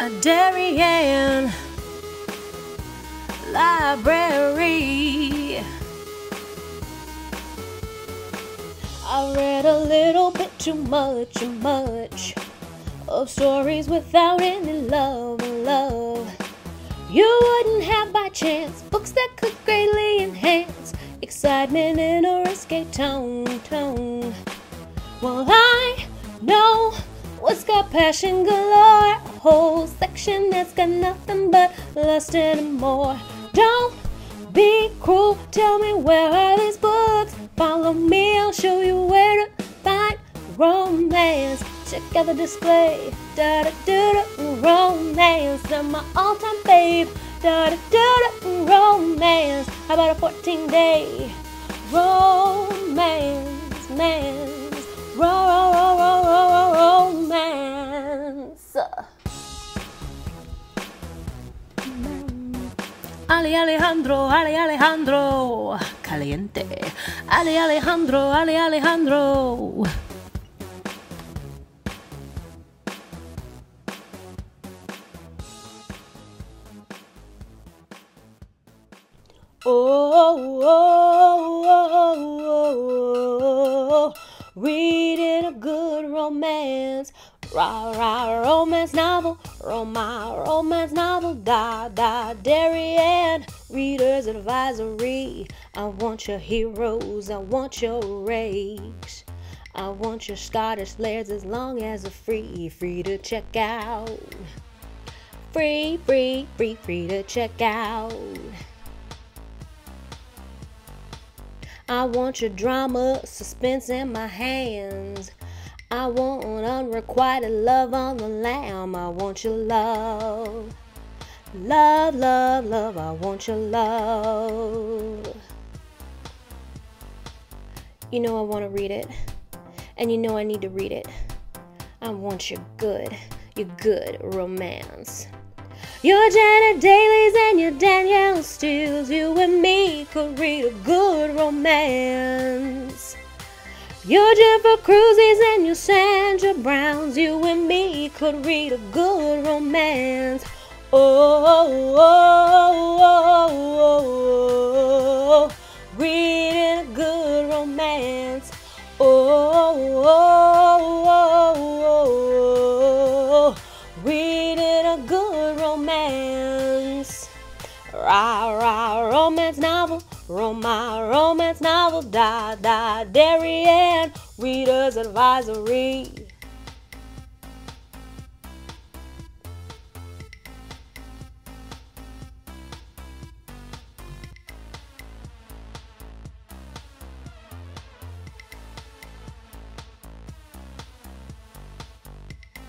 a Darien library. I read a little bit too much, too much of stories without any love, love. You wouldn't have by chance books that could greatly enhance excitement in a risque tone, tone. Well, I know what's got passion galore, whole section that's got nothing but lust and more. Don't be cruel, tell me where are these books? Follow me, I'll show you where to find romance. Check out the display. Da da da da romance. I'm my all time babe. Da da da da romance. How about a 14 day romance? Man's ro ro ro ro ro Ale Alejandro, Ale Alejandro, caliente. Ale Alejandro, Ale Alejandro. Oh, oh, oh, oh, reading a good romance, rah, rah, romance novel, roma, romance novel, da, da, Darien, reader's advisory. I want your heroes, I want your rakes. I want your Scottish lairds as long as they're free, free to check out. Free, free, free, free to check out. I want your drama, suspense in my hands. I want unrequited love on the lamb. I want your love. Love, love, love. I want your love. You know I want to read it. And you know I need to read it. I want your good, your good romance. Your Janet Dailies and your Danielle Steels, you and me could read a good romance. Your Jennifer Cruises and your Sandra Browns, you and me could read a good romance. Oh, oh, oh, oh, reading a good romance. Oh, reading a good romance. Rah, rah, romance Roma, romance novel, da, da, Darien, reader's advisory.